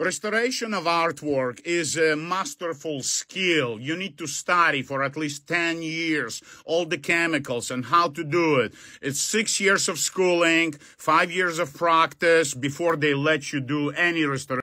Restoration of artwork is a masterful skill. You need to study for at least 10 years all the chemicals and how to do it. It's six years of schooling, five years of practice before they let you do any restoration.